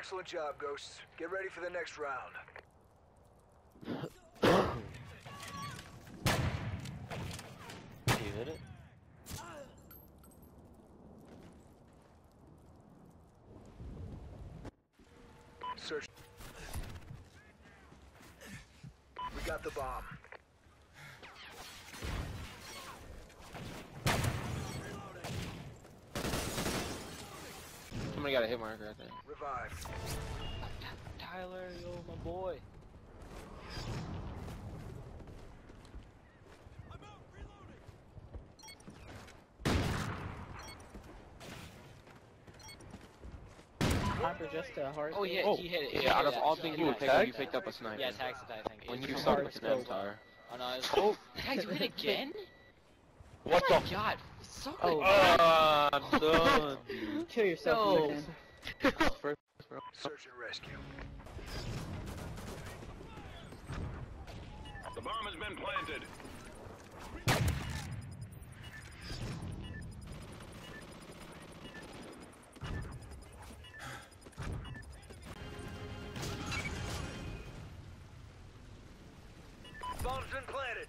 Excellent job, Ghosts. Get ready for the next round. You hit it? Search. We got the bomb. Somebody got a hit marker, I think. Revive. Tyler, yo, my boy. Hyper just a hard. Oh yeah, Oh, he hit it. yeah, he out of all things hit you it. attacked? you picked up a sniper. Yeah, tax attack, I think. When you just suck hard with an scope. Empire. Oh no, it's Oh, Tags, you hit again? what oh the? my god, so Oh. good. Ah, I'm done. Kill yourself, No. First, bro. Search and rescue. The bomb has been planted. Bomb's been planted.